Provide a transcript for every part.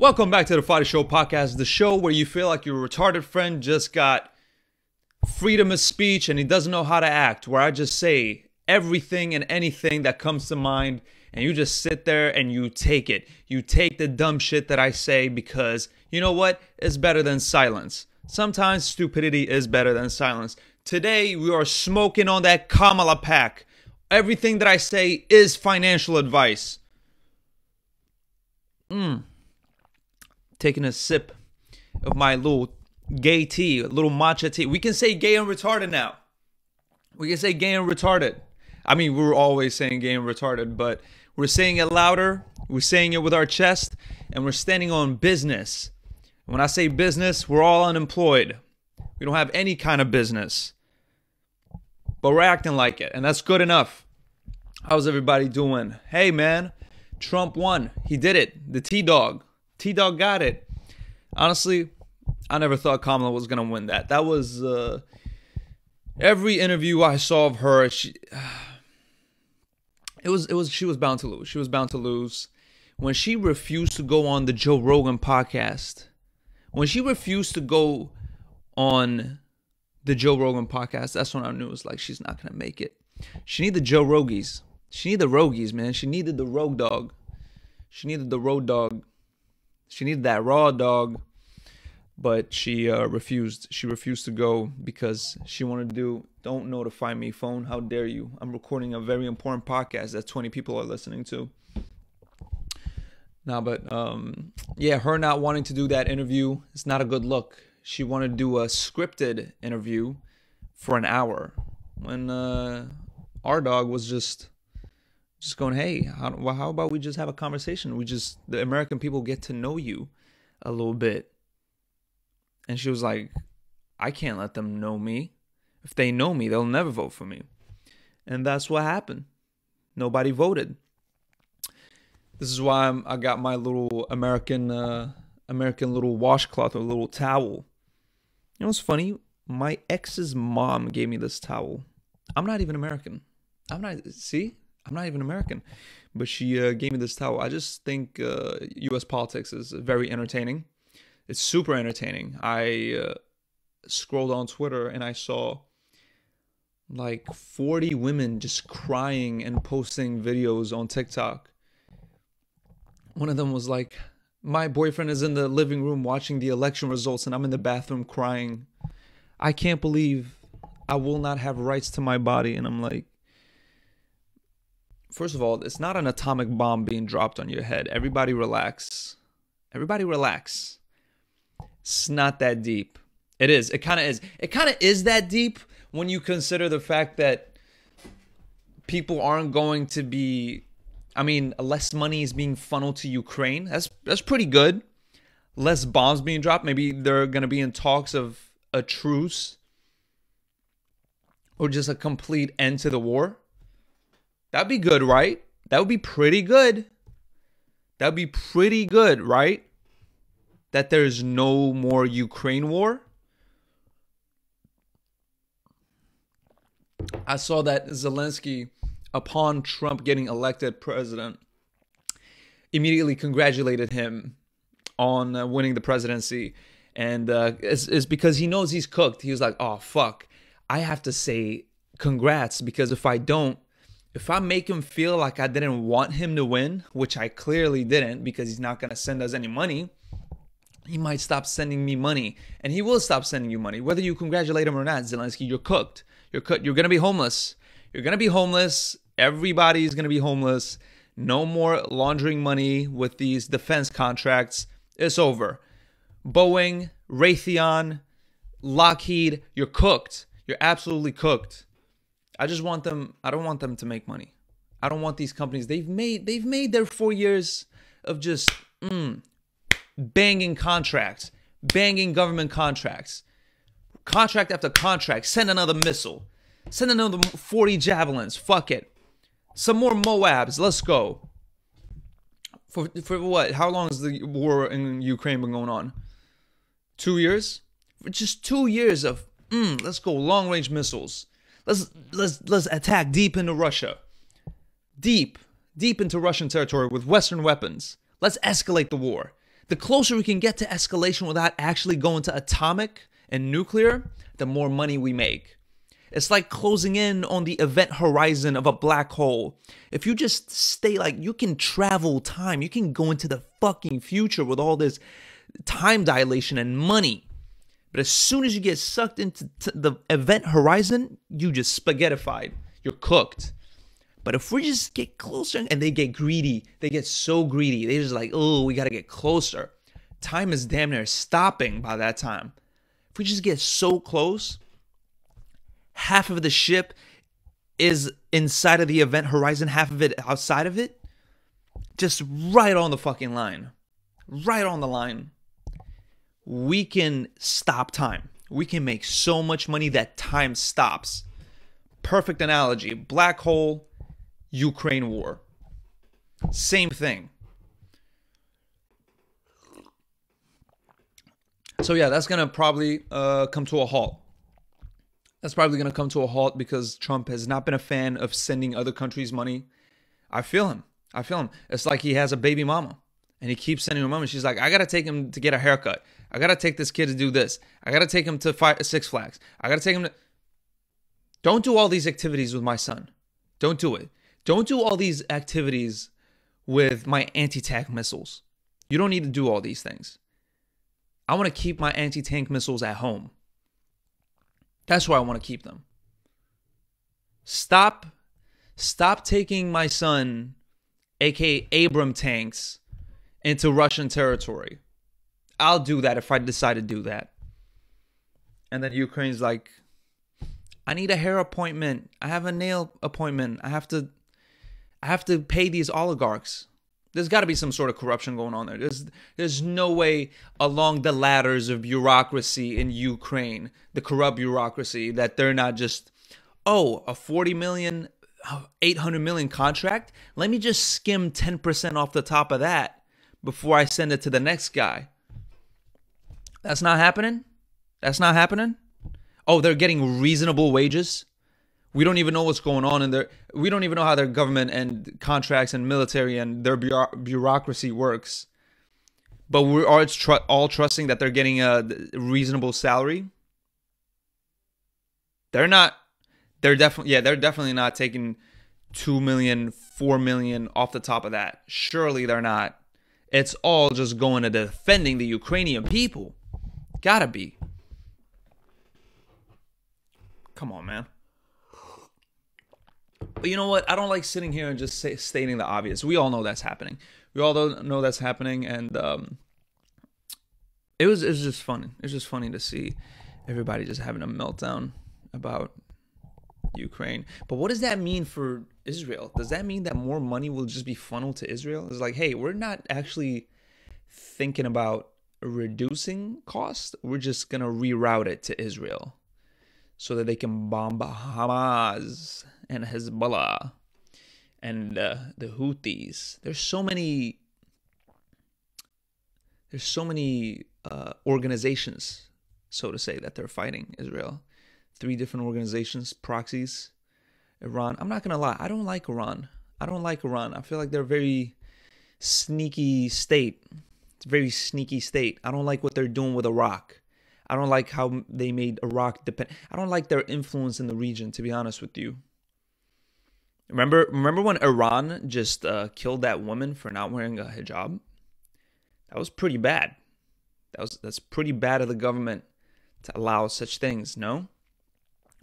Welcome back to the Fadi Show podcast, the show where you feel like your retarded friend just got freedom of speech and he doesn't know how to act, where I just say everything and anything that comes to mind and you just sit there and you take it. You take the dumb shit that I say because you know what? It's better than silence. Sometimes stupidity is better than silence. Today we are smoking on that Kamala pack. Everything that I say is financial advice. Mmm taking a sip of my little gay tea, a little matcha tea. We can say gay and retarded now. We can say gay and retarded. I mean, we are always saying gay and retarded, but we're saying it louder. We're saying it with our chest, and we're standing on business. When I say business, we're all unemployed. We don't have any kind of business, but we're acting like it, and that's good enough. How's everybody doing? Hey, man, Trump won. He did it. The T Dog. T Dog got it. Honestly, I never thought Kamala was gonna win that. That was uh, every interview I saw of her. She, it was it was she was bound to lose. She was bound to lose when she refused to go on the Joe Rogan podcast. When she refused to go on the Joe Rogan podcast, that's when I knew it was like she's not gonna make it. She needed the Joe Rogies. She needed the Rogies, man. She needed the Road Dog. She needed the Road Dog she needed that raw dog, but she uh, refused. She refused to go because she wanted to do "Don't notify me" phone. How dare you? I'm recording a very important podcast that 20 people are listening to. Now, but um, yeah, her not wanting to do that interview is not a good look. She wanted to do a scripted interview for an hour when uh, our dog was just just going, hey, how, well, how about we just have a conversation? We just, the American people get to know you a little bit. And she was like, I can't let them know me. If they know me, they'll never vote for me. And that's what happened. Nobody voted. This is why I'm, i got my little American, uh, American little washcloth or little towel. You know what's funny? My ex's mom gave me this towel. I'm not even American. I'm not. See, I'm not even American, but she uh, gave me this towel. I just think uh, U.S. politics is very entertaining. It's super entertaining. I uh, scrolled on Twitter and I saw like 40 women just crying and posting videos on TikTok. One of them was like, My boyfriend is in the living room watching the election results, and I'm in the bathroom crying. I can't believe I will not have rights to my body. And I'm like, first of all, it's not an atomic bomb being dropped on your head. Everybody relax. Everybody relax. It's not that deep. It is. It kind of is. It kind of is that deep when you consider the fact that people aren't going to be I mean, less money is being funneled to Ukraine. That's that's pretty good. Less bombs being dropped. Maybe they're going to be in talks of a truce or just a complete end to the war. That'd be good, right? That would be pretty good. That'd be pretty good, right? That there's no more Ukraine war. I saw that Zelensky, upon Trump getting elected president, immediately congratulated him on uh, winning the presidency. And uh, it's, it's because he knows he's cooked. He was like, oh, fuck. I have to say congrats because if I don't, if I make him feel like I didn't want him to win, which I clearly didn't because he's not going to send us any money, he might stop sending me money. And he will stop sending you money. Whether you congratulate him or not, Zelensky, you're cooked. You're cooked. You're going to be homeless. You're going to be homeless. Everybody's going to be homeless. No more laundering money with these defense contracts. It's over. Boeing, Raytheon, Lockheed, you're cooked. You're absolutely cooked. I just want them. I don't want them to make money. I don't want these companies. They've made they've made their four years of just mm, banging contracts, banging government contracts, contract after contract. Send another missile. Send another 40 javelins. Fuck it. Some more Moabs. Let's go. For for what? How long has the war in Ukraine been going on? Two years. For just two years of mm, let's go long range missiles Let's let's let's attack deep into Russia. Deep, deep into Russian territory with Western weapons. Let's escalate the war. the closer we can get to escalation without actually going to atomic and nuclear, the more money we make. It's like closing in on the event horizon of a black hole. If you just stay like you can travel time, you can go into the fucking future with all this time dilation and money. But as soon as you get sucked into the event horizon, you just spaghettified. You're cooked. But if we just get closer and they get greedy, they get so greedy. They just like, oh, we gotta get closer. Time is damn near stopping by that time. If we just get so close, half of the ship is inside of the event horizon, half of it outside of it, just right on the fucking line. Right on the line. We can stop time. We can make so much money that time stops. Perfect analogy. Black hole, Ukraine war. Same thing. So yeah, that's gonna probably uh, come to a halt. That's probably gonna come to a halt because Trump has not been a fan of sending other countries money. I feel him. I feel him. It's like he has a baby mama, and he keeps sending her money. She's like, I gotta take him to get a haircut. I gotta take this kid to do this. I gotta take him to fight Six Flags. I gotta take him to. Don't do all these activities with my son. Don't do it. Don't do all these activities with my anti tank missiles. You don't need to do all these things. I want to keep my anti tank missiles at home. That's where I want to keep them. Stop stop taking my son, aka Abram tanks, into Russian territory. I'll do that if I decide to do that. And then Ukraine's like, I need a hair appointment. I have a nail appointment. I have to I have to pay these oligarchs. There's got to be some sort of corruption going on there. There's there's no way along the ladders of bureaucracy in Ukraine, the corrupt bureaucracy, that they're not just, oh, a 40 million, 800 million contract. Let me just skim 10% off the top of that before I send it to the next guy. That's not happening. That's not happening. Oh, they're getting reasonable wages. We don't even know what's going on in there. We don't even know how their government and contracts and military and their bureaucracy works. But all, tr- all trusting that they're getting a reasonable salary. They're not. They're definitely yeah. They're definitely not taking two million, four million off the top of that. Surely they're not. It's all just going to defending the Ukrainian people. Gotta be. Come on, man. But you know what? I don't like sitting here and just say, stating the obvious. We all know that's happening. We all know that's happening, and um, it was it was just funny. It was just funny to see everybody just having a meltdown about Ukraine. But what does that mean for Israel? Does that mean that more money will just be funneled to Israel? It's like, hey, we're not actually thinking about reducing cost. We're just gonna reroute it to Israel so that they can bomb Hamas and Hezbollah and uh, the Houthis. There's so many. There's so many uh, organizations, so to say, that they're fighting Israel. Three different organizations, proxies, Iran. I'm not gonna lie, I don't like Iran. I don't like Iran. I feel like they're a very sneaky state. It's a very sneaky state. I don't like what they're doing with Iraq. I don't like how they made Iraq depend. I don't like their influence in the region, to be honest with you. Remember, remember when Iran just uh, killed that woman for not wearing a hijab? That was pretty bad. That was that's pretty bad of the government to allow such things. No,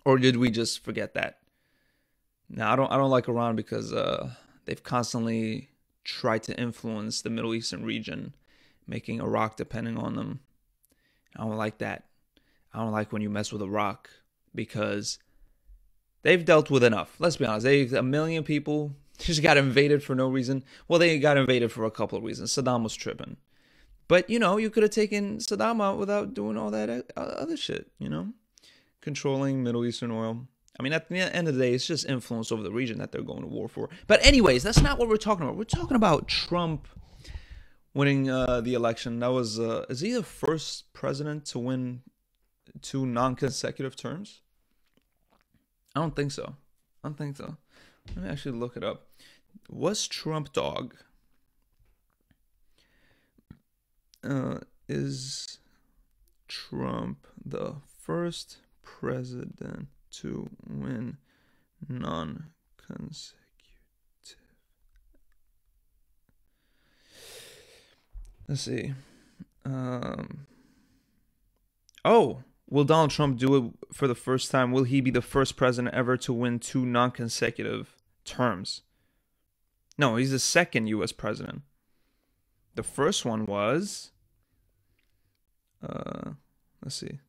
or did we just forget that? Now I don't I don't like Iran because uh, they've constantly tried to influence the Middle Eastern region, making Iraq depending on them. I don't like that. I don't like when you mess with Iraq because they've dealt with enough. Let's be honest. They've a million people just got invaded for no reason. Well, they got invaded for a couple of reasons. Saddam was tripping. But, you know, you could have taken Saddam out without doing all that uh, other shit, you know? Controlling Middle Eastern oil. I mean, at the end of the day, it's just influence over the region that they're going to war for. But, anyways, that's not what we're talking about. We're talking about Trump winning uh, the election. That was, uh, is he the first president to win two non consecutive terms? I don't think so. I don't think so. Let me actually look it up. Was Trump dog uh, is Trump the first president to win non consecutive? Let's see. Um, oh, will Donald Trump do it for the first time? Will he be the first president ever to win two non consecutive terms? No, he's the second U.S. president. The first one was. Uh, let's see.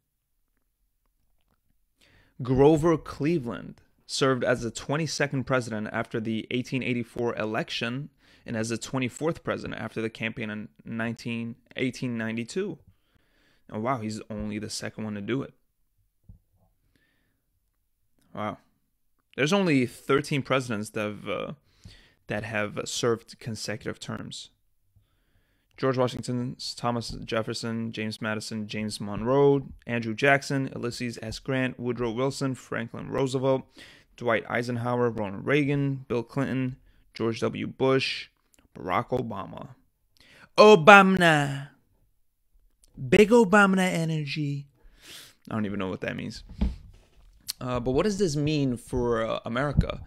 Grover Cleveland served as the 22nd president after the 1884 election and as the 24th president after the campaign in 19, 1892. Oh, wow, he's only the second one to do it. Wow. There's only 13 presidents that have, uh, that have served consecutive terms. George Washington, Thomas Jefferson, James Madison, James Monroe, Andrew Jackson, Ulysses S. Grant, Woodrow Wilson, Franklin Roosevelt, Dwight Eisenhower, Ronald Reagan, Bill Clinton, George W. Bush, Barack Obama. Obama. Big Obama energy. I don't even know what that means. Uh, but what does this mean for uh, America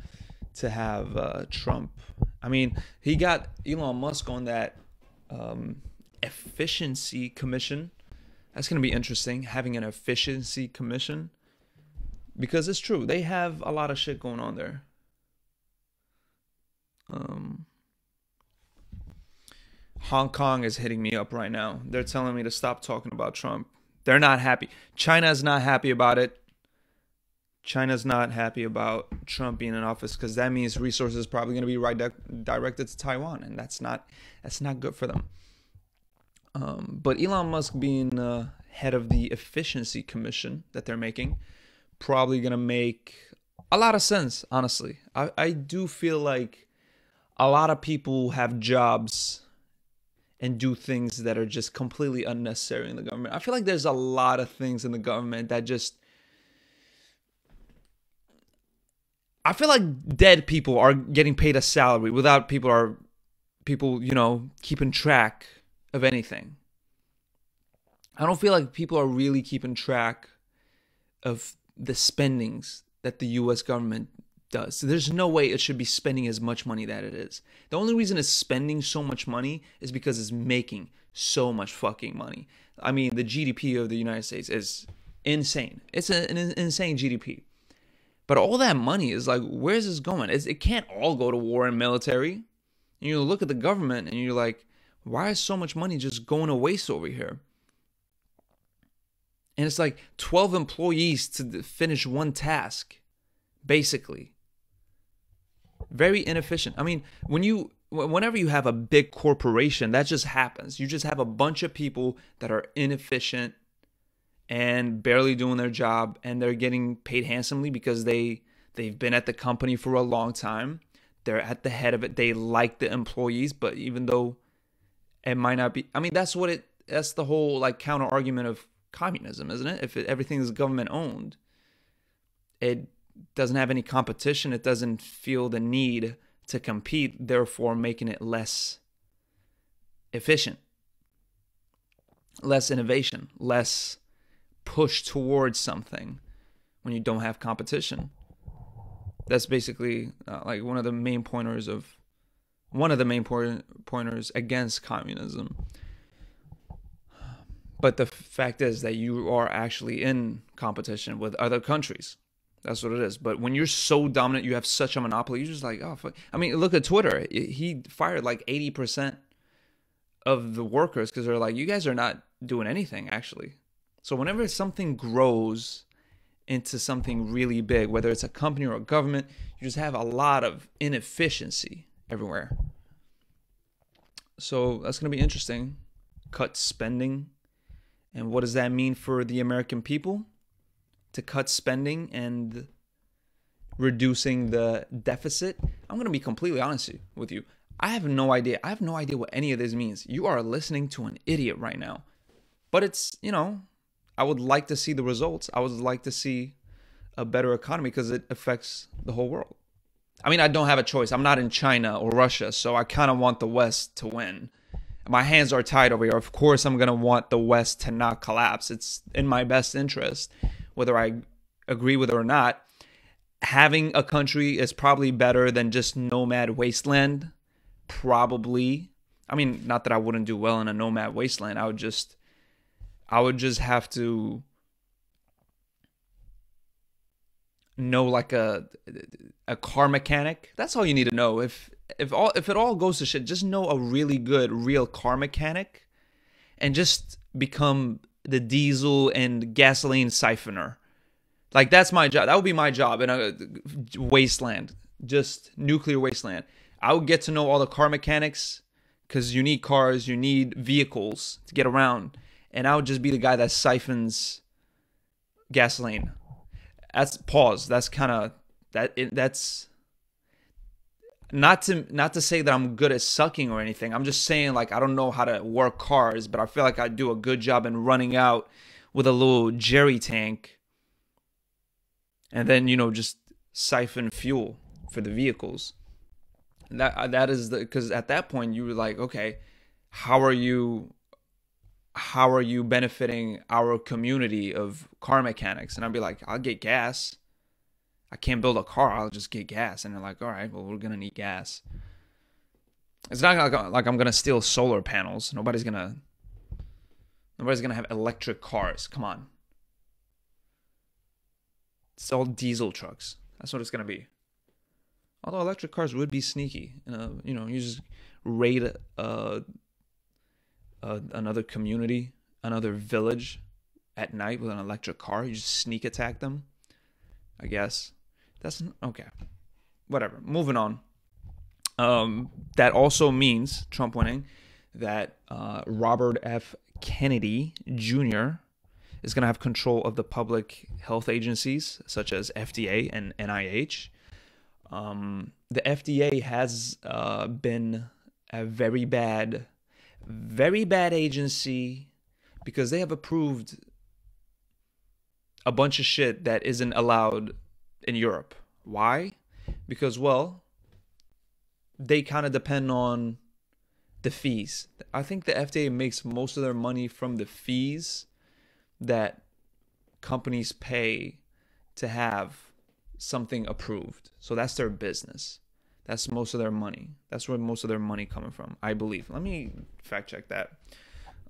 to have uh, Trump? I mean, he got Elon Musk on that um, efficiency commission. That's going to be interesting, having an efficiency commission. Because it's true, they have a lot of shit going on there. Um, Hong Kong is hitting me up right now. They're telling me to stop talking about Trump. They're not happy. China's not happy about it. China's not happy about Trump being in office because that means resources probably going to be right di- directed to Taiwan, and that's not that's not good for them. Um, but Elon Musk being uh, head of the efficiency commission that they're making, probably going to make a lot of sense. Honestly, I, I do feel like a lot of people have jobs and do things that are just completely unnecessary in the government. I feel like there's a lot of things in the government that just I feel like dead people are getting paid a salary without people are people, you know, keeping track of anything. I don't feel like people are really keeping track of the spendings that the US government does. So there's no way it should be spending as much money that it is. The only reason it's spending so much money is because it's making so much fucking money. I mean, the GDP of the United States is insane. It's an insane GDP. But all that money is like, where's this going? It's, it can't all go to war and military. And you look at the government and you're like, why is so much money just going to waste over here? And it's like 12 employees to finish one task, basically very inefficient. I mean, when you whenever you have a big corporation, that just happens. You just have a bunch of people that are inefficient and barely doing their job and they're getting paid handsomely because they they've been at the company for a long time. They're at the head of it. They like the employees, but even though it might not be I mean, that's what it that's the whole like counter argument of communism, isn't it? If it, everything is government owned, it doesn't have any competition, it doesn't feel the need to compete, therefore making it less efficient, less innovation, less push towards something when you don't have competition. That's basically uh, like one of the main pointers of one of the main pointers against communism. But the fact is that you are actually in competition with other countries. That's what it is. But when you're so dominant, you have such a monopoly. You're just like, oh, fuck. I mean, look at Twitter. He fired like 80% of the workers because they're like, you guys are not doing anything, actually. So whenever something grows into something really big, whether it's a company or a government, you just have a lot of inefficiency everywhere. So that's going to be interesting. Cut spending. And what does that mean for the American people? to cut spending and reducing the deficit, I'm going to be completely honest with you. I have no idea. I have no idea what any of this means. You are listening to an idiot right now. But it's, you know, I would like to see the results. I would like to see a better economy because it affects the whole world. I mean, I don't have a choice. I'm not in China or Russia, so I kind of want the West to win. my hands are tied over here. Of course, I'm gonna want the West to not collapse. It's in my best interest, whether I agree with it or not. Having a country is probably better than just nomad wasteland. Probably. I mean, not that I wouldn't do well in a nomad wasteland. I would just, I would just have to know like a a car mechanic. That's all you need to know. If if all if it all goes to shit, just know a really good real car mechanic, and just become the diesel and gasoline siphoner. Like that's my job. That would be my job in a wasteland, just nuclear wasteland. I would get to know all the car mechanics because you need cars, you need vehicles to get around, and I would just be the guy that siphons gasoline. That's pause. That's kind of that. That's not to not to say that I'm good at sucking or anything. I'm just saying like I don't know how to work cars, but I feel like I do a good job in running out with a little jerry tank and then you know just siphon fuel for the vehicles. That that is the cuz at that point you were like, okay, how are you how are you benefiting our community of car mechanics? And I'd be like, I'll get gas. I can't build a car. I'll just get gas. And they're like, all right, well, we're going to need gas. It's not like, like I'm going to steal solar panels. Nobody's going to, nobody's going to have electric cars. Come on. It's all diesel trucks. That's what it's going to be. Although electric cars would be sneaky. You know, you just raid uh, uh, another community, another village at night with an electric car. You just sneak attack them. I guess. That's okay. Whatever. Moving on. Um, that also means Trump winning that uh, Robert F. Kennedy Jr. is going to have control of the public health agencies such as FDA and NIH. Um, the FDA has uh, been a very bad, very bad agency because they have approved a bunch of shit that isn't allowed in Europe. Why? Because, well, they kind of depend on the fees. I think the FDA makes most of their money from the fees that companies pay to have something approved. So that's their business. That's most of their money. That's where most of their money coming from, I believe. Let me fact check that.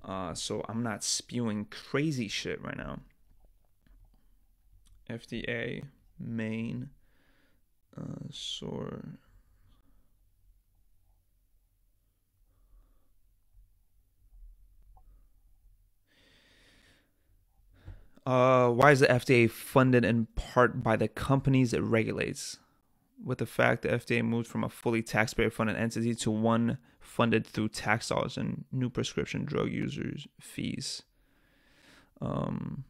Uh, so I'm not spewing crazy shit right now. FDA main uh, source. Uh, why is the FDA funded in part by the companies it regulates? With the fact the FDA moved from a fully taxpayer funded entity to one funded through tax dollars and new prescription drug users' fees. Um,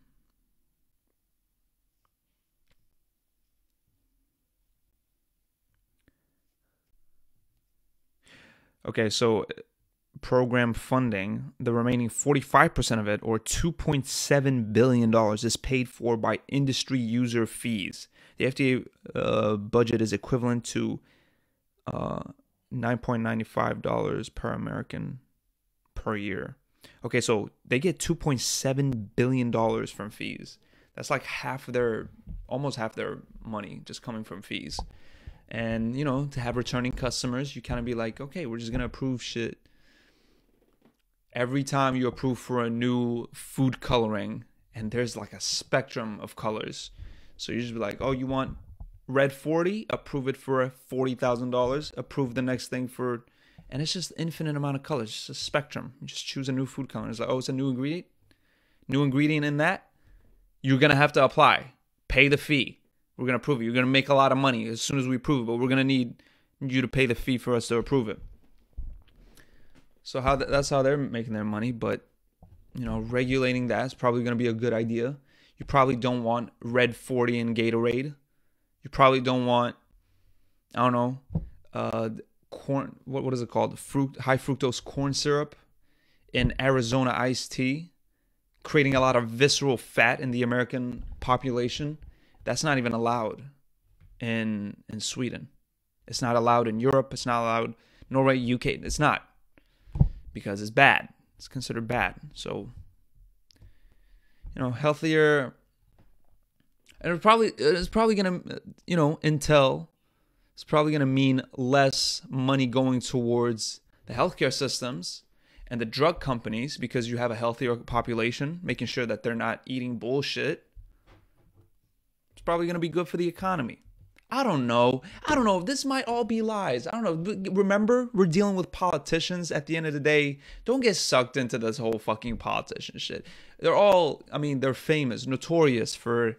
Okay, so program funding, the remaining 45% of it, or $2.7 billion, is paid for by industry user fees. The FDA uh, budget is equivalent to uh, $9.95 per American per year. Okay, so they get $2.7 billion from fees. That's like half of their, almost half their money just coming from fees and you know to have returning customers you kind of be like okay we're just gonna approve shit every time you approve for a new food coloring and there's like a spectrum of colors so you just be like oh you want red 40 approve it for $40000 approve the next thing for and it's just infinite amount of colors just a spectrum you just choose a new food color it's like oh it's a new ingredient new ingredient in that you're gonna have to apply pay the fee we're gonna approve it. You're gonna make a lot of money as soon as we approve it, but we're gonna need you to pay the fee for us to approve it. So how that's how they're making their money, but you know, regulating that is probably gonna be a good idea. You probably don't want red 40 in Gatorade. You probably don't want I don't know, uh corn what what is it called? Fruit high fructose corn syrup in Arizona iced tea, creating a lot of visceral fat in the American population that's not even allowed in in Sweden. It's not allowed in Europe. It's not allowed Norway, UK. It's not because it's bad. It's considered bad. So, you know, healthier. And it's probably it's probably gonna you know Intel. It's probably gonna mean less money going towards the healthcare systems and the drug companies because you have a healthier population, making sure that they're not eating bullshit. It's probably gonna be good for the economy. I don't know. I don't know. This might all be lies. I don't know. Remember, we're dealing with politicians at the end of the day. Don't get sucked into this whole fucking politician shit. They're all, I mean, they're famous, notorious for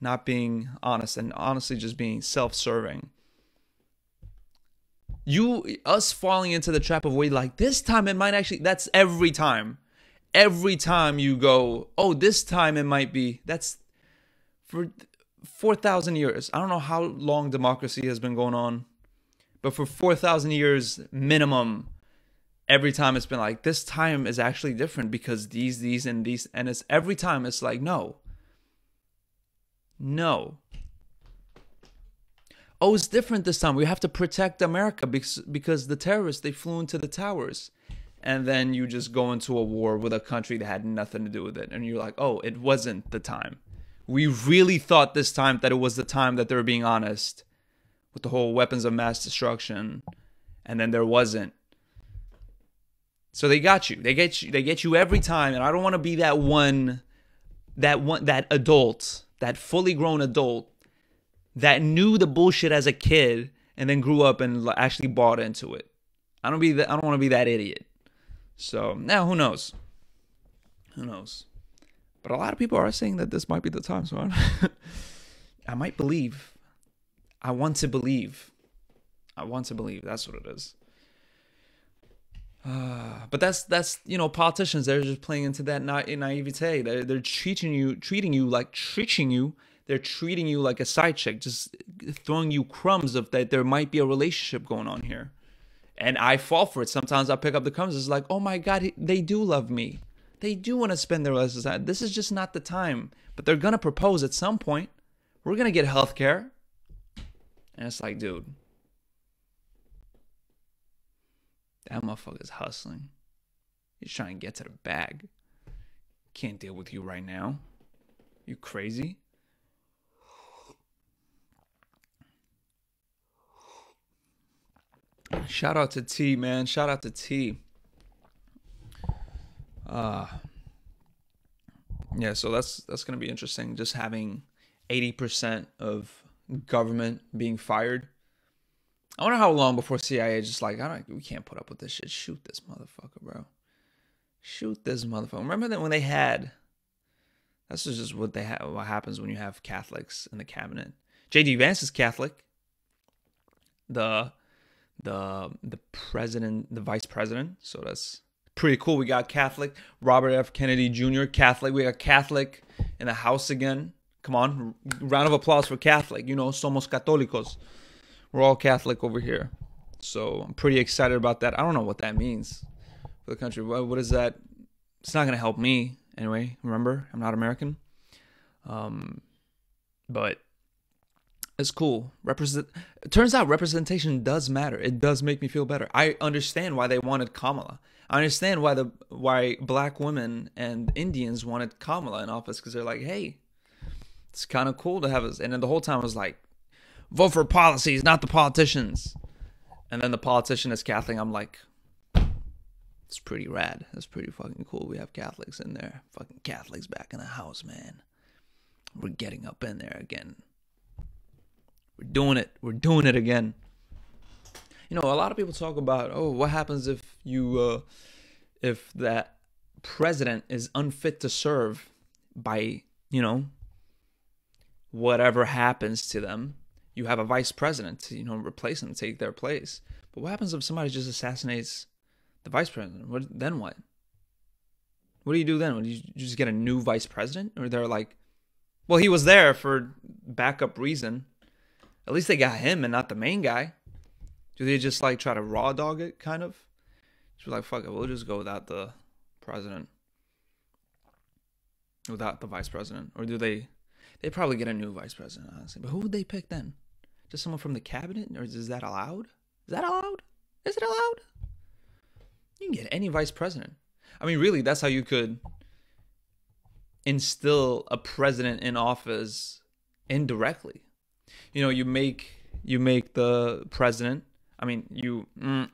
not being honest and honestly just being self serving. You, us falling into the trap of wait, like this time it might actually, that's every time. Every time you go, oh, this time it might be, that's for 4,000 years. I don't know how long democracy has been going on, but for 4,000 years minimum, every time it's been like, this time is actually different because these, these, and these. And it's every time it's like, no. No. Oh, it's different this time. We have to protect America because, because the terrorists, they flew into the towers. And then you just go into a war with a country that had nothing to do with it. And you're like, oh, it wasn't the time we really thought this time that it was the time that they were being honest with the whole weapons of mass destruction and then there wasn't. So they got you. They get you they get you every time and i don't want to be that one that one that adult that fully grown adult that knew the bullshit as a kid and then grew up and actually bought into it. I don't be that i don't want to be that idiot. So now who knows? Who knows but a lot of people are saying that this might be the time. So I, might believe. I want to believe. I want to believe. That's what it is. Uh, but that's that's you know politicians. They're just playing into that na- naivete. They're they're treating you treating you like treating you. They're treating you like a side chick, just throwing you crumbs of that there might be a relationship going on here. And I fall for it. Sometimes I pick up the crumbs. It's like, oh my god, they do love me. They do want to spend their lives. This is just not the time. But they're gonna propose at some point. We're gonna get health care. And it's like, dude, that motherfucker's hustling. He's trying to get to the bag. Can't deal with you right now. You crazy? Shout out to T, man. Shout out to T. Uh, yeah, so that's that's gonna be interesting. Just having eighty percent of government being fired. I wonder how long before CIA just like I don't we can't put up with this shit. Shoot this motherfucker, bro. Shoot this motherfucker. Remember that when they had. That's just what they have. What happens when you have Catholics in the cabinet? J.D. Vance is Catholic. The the the president, the vice president. So that's pretty cool. We got Catholic, Robert F. Kennedy Jr., Catholic. We got Catholic in the house again. Come on, round of applause for Catholic. You know, somos católicos. We're all Catholic over here. So I'm pretty excited about that. I don't know what that means for the country. What, is that? It's not going to help me anyway. Remember, I'm not American. Um, but it's cool. Represent. It turns out representation does matter. It does make me feel better. I understand why they wanted Kamala. I understand why the why black women and Indians wanted Kamala in office because they're like, hey, it's kind of cool to have us. And then the whole time I was like, vote for policies, not the politicians. And then the politician is Catholic. I'm like, it's pretty rad. That's pretty fucking cool. We have Catholics in there. Fucking Catholics back in the house, man. We're getting up in there again. We're doing it. We're doing it again you know, a lot of people talk about, oh, what happens if you, uh, if that president is unfit to serve by, you know, whatever happens to them, you have a vice president to, you know, replace them, take their place. But what happens if somebody just assassinates the vice president? What then? What? What do you do then? Would you just get a new vice president, or they're like, well, he was there for backup reason. At least they got him and not the main guy. Do they just like try to raw dog it, kind of? Just like, fuck it, we'll just go without the president, without the vice president, or do they? They probably get a new vice president, honestly. But who would they pick then? Just someone from the cabinet, or is that allowed? Is that allowed? Is it allowed? You can get any vice president. I mean, really, that's how you could instill a president in office indirectly. You know, you make you make the president. I mean, you mm,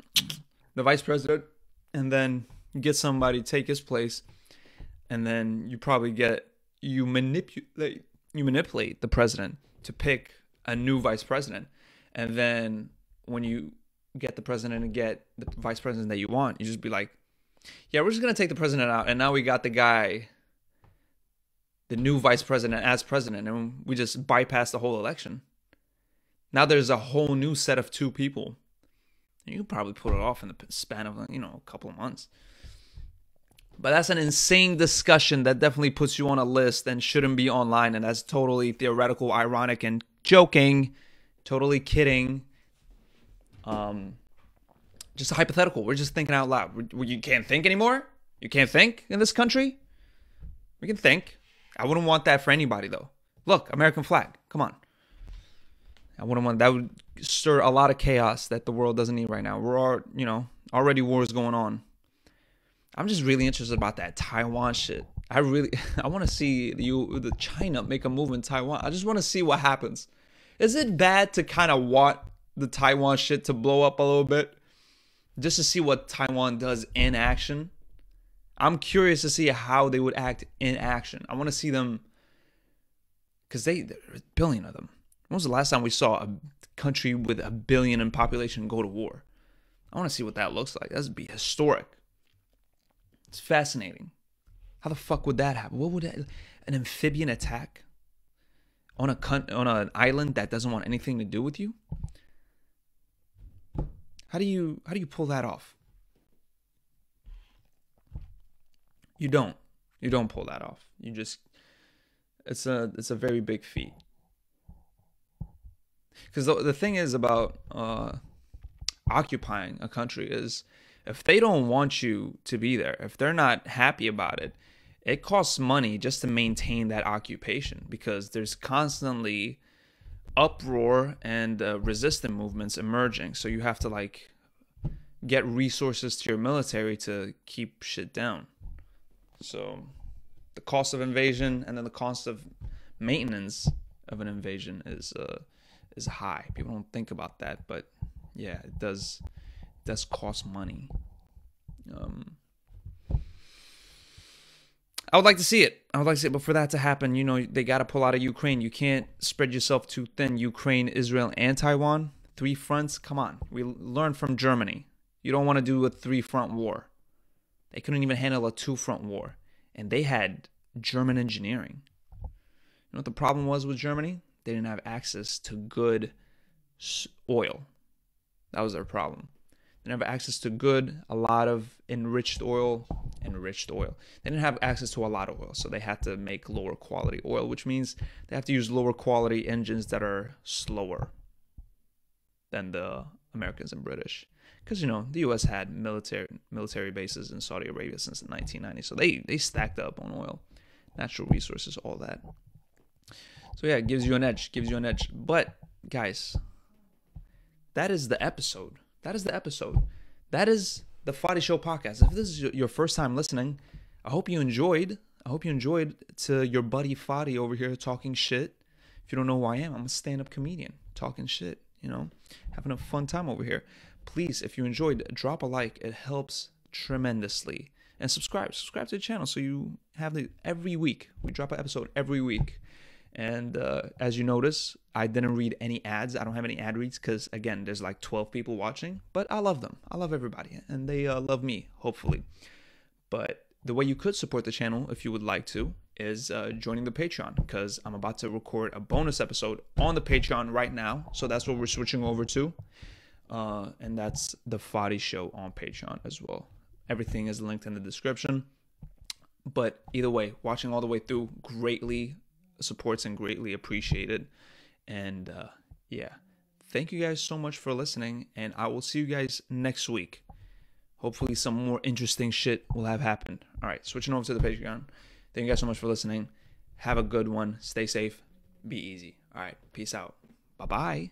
the vice president, and then get somebody take his place, and then you probably get you manipulate you manipulate the president to pick a new vice president, and then when you get the president and get the vice president that you want, you just be like, yeah, we're just gonna take the president out, and now we got the guy, the new vice president as president, and we just bypass the whole election. Now there's a whole new set of two people. You probably put it off in the span of you know a couple of months. But that's an insane discussion that definitely puts you on a list and shouldn't be online, and that's totally theoretical, ironic, and joking, totally kidding. Um, just a hypothetical. We're just thinking out loud. You can't think anymore. You can't think in this country. We can think. I wouldn't want that for anybody though. Look, American flag. Come on. I wouldn't want that would stir a lot of chaos that the world doesn't need right now. We're all, you know, already wars going on. I'm just really interested about that Taiwan shit. I really I want to see you the China make a move in Taiwan. I just want to see what happens. Is it bad to kind of want the Taiwan shit to blow up a little bit just to see what Taiwan does in action? I'm curious to see how they would act in action. I want to see them because they there's a billion of them. When was the last time we saw a country with a billion in population go to war? I want to see what that looks like. That'd be historic. It's fascinating. How the fuck would that happen? What would that, an amphibian attack on a on an island that doesn't want anything to do with you? How do you how do you pull that off? You don't. You don't pull that off. You just it's a it's a very big feat. Because the, the thing is about uh, occupying a country is if they don't want you to be there, if they're not happy about it, it costs money just to maintain that occupation because there's constantly uproar and uh, resistant movements emerging. So you have to like get resources to your military to keep shit down. So the cost of invasion and then the cost of maintenance of an invasion is uh, is high. People don't think about that, but yeah, it does does cost money. Um, I would like to see it. I would like to see it, but for that to happen, you know, they got to pull out of Ukraine. You can't spread yourself too thin. Ukraine, Israel, and Taiwan, three fronts. Come on, we learned from Germany. You don't want to do a three-front war. They couldn't even handle a two-front war, and they had German engineering. You know what the problem was with Germany? They didn't have access to good oil. That was their problem. They didn't have access to good, a lot of enriched oil, enriched oil. They didn't have access to a lot of oil, so they had to make lower quality oil, which means they have to use lower quality engines that are slower than the Americans and British. Because you know the U.S. had military military bases in Saudi Arabia since the 1990s, so they they stacked up on oil, natural resources, all that. So yeah, it gives you an edge, gives you an edge. But guys, that is the episode. That is the episode. That is the Fadi Show podcast. If this is your first time listening, I hope you enjoyed. I hope you enjoyed to your buddy Fadi over here talking shit. If you don't know who I am, I'm a stand-up comedian talking shit, you know, having a fun time over here. Please, if you enjoyed, drop a like. It helps tremendously. And subscribe. Subscribe to the channel so you have the every week. We drop an episode every week. And uh, as you notice, I didn't read any ads. I don't have any ad reads because, again, there's like 12 people watching, but I love them. I love everybody, and they uh, love me, hopefully. But the way you could support the channel, if you would like to, is uh, joining the Patreon because I'm about to record a bonus episode on the Patreon right now. So that's what we're switching over to. Uh, and that's the Fadi Show on Patreon as well. Everything is linked in the description. But either way, watching all the way through greatly supports and greatly appreciated. And uh, yeah, thank you guys so much for listening, and I will see you guys next week. Hopefully, some more interesting shit will have happened. All right, switching over to the Patreon. Thank you guys so much for listening. Have a good one. Stay safe. Be easy. All right, peace out. Bye bye.